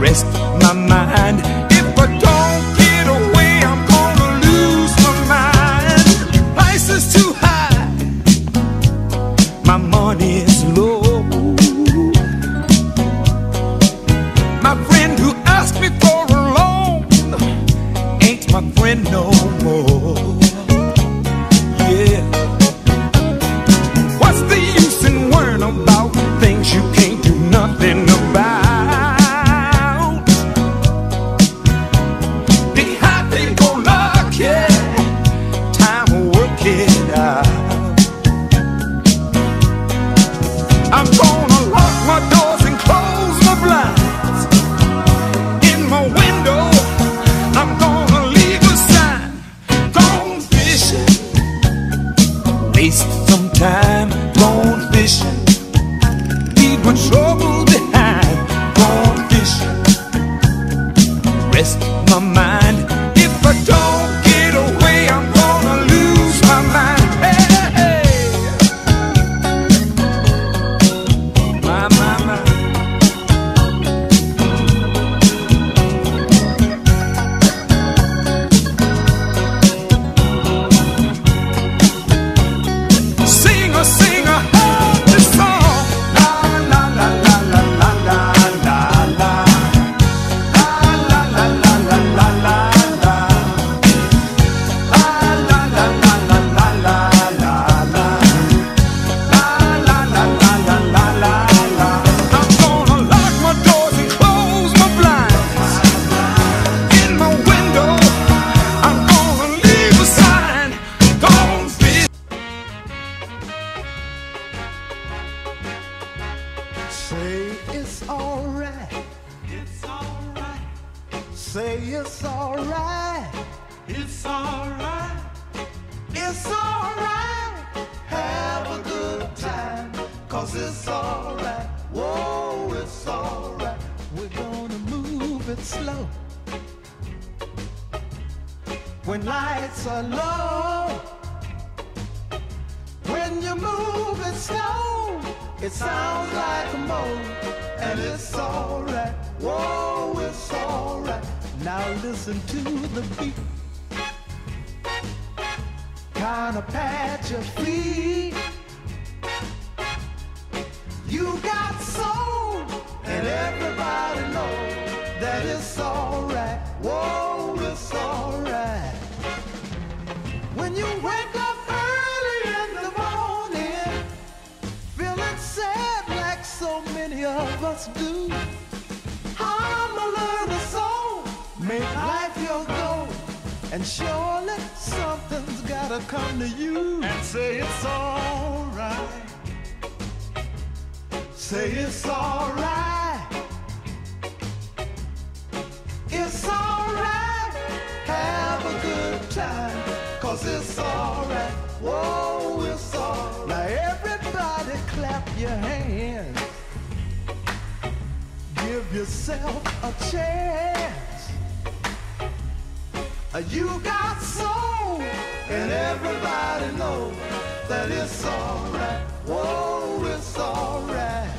rest my mind. Rest my mind. Say it's alright. it's alright, It's alright. Have a good time. Cause it's alright. Whoa, it's alright. We're gonna move it slow. When lights are low. When you move it slow, it sounds like a mo, and it's alright. Whoa, it's alright. Now listen to the beat. Kinda pat your feet. You got soul, and everybody knows that it's alright. Whoa, it's alright. When you wake up early in the morning, feeling sad like so many of us do. And surely something's gotta come to you. and say it's alright, Say it's alright. It's alright. Have a good time. Cause it's alright. Whoa, it's alright. Now everybody clap your hands. Give yourself a chance. You got soul, and everybody knows that it's alright. Whoa, it's alright.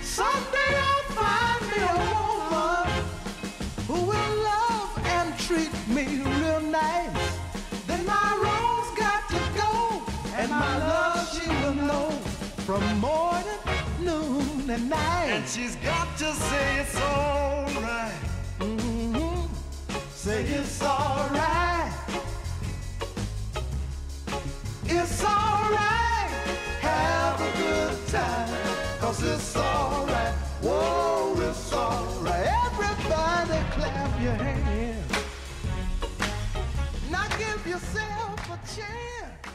Someday I'll find me a woman who will love and treat me real nice. Then my rose got to go, and my love she will know from morning, noon, and night. and she's got to say it's alright, it's alright. It's alright. Have a good time. Cause it's alright. Whoa, it's alright. Everybody clap your hands. Now give yourself a chance.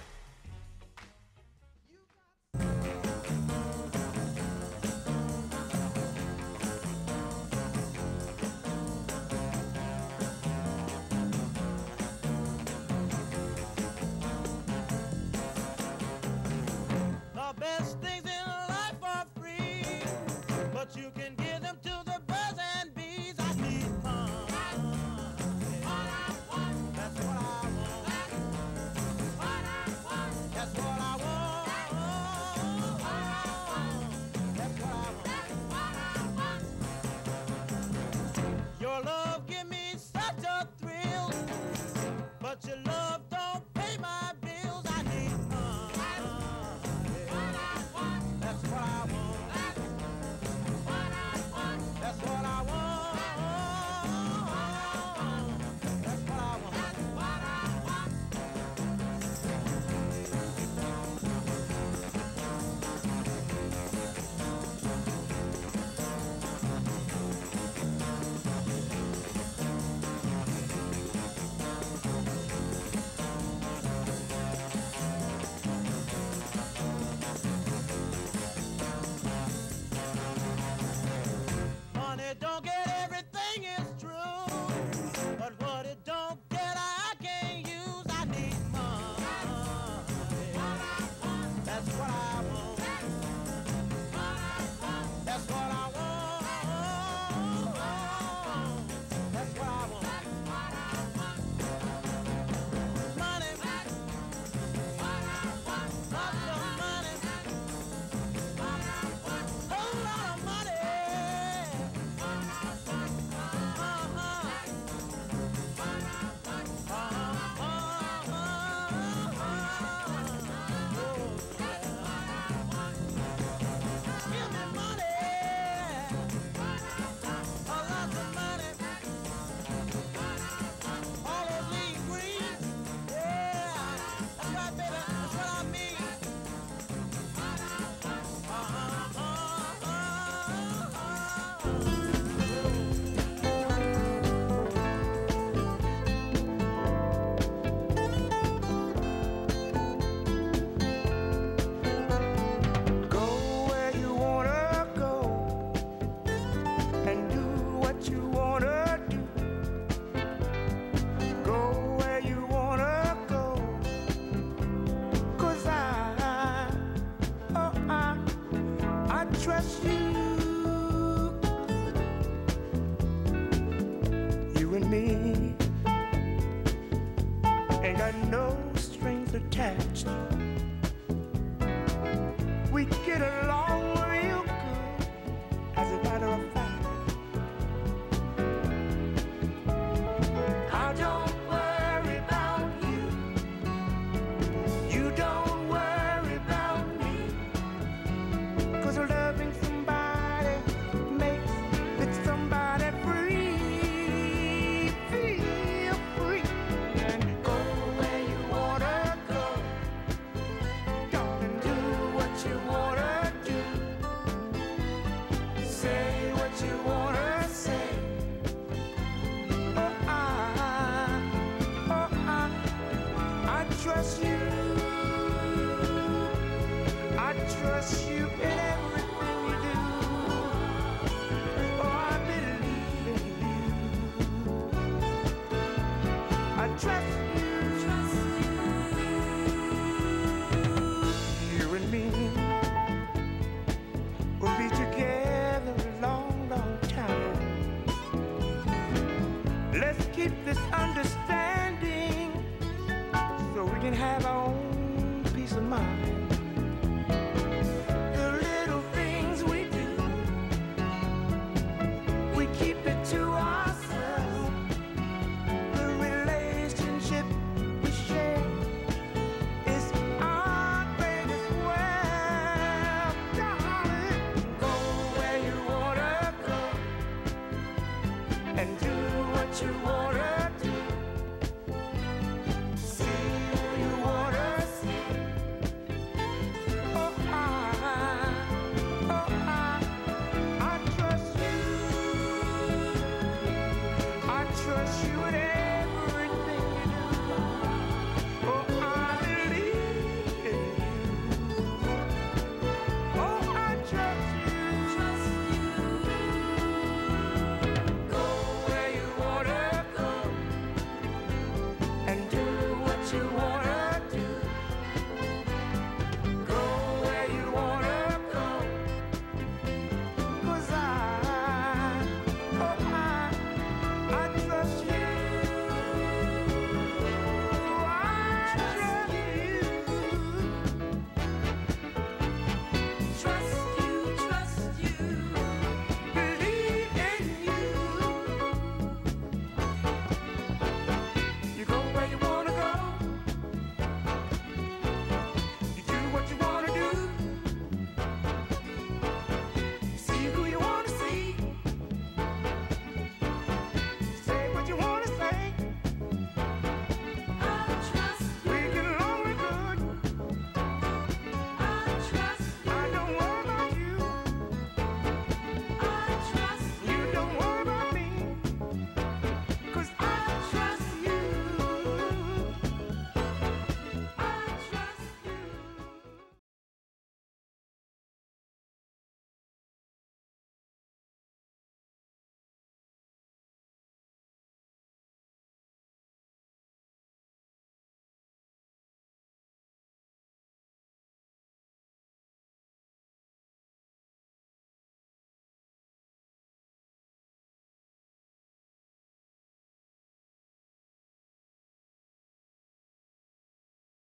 Trust you. have our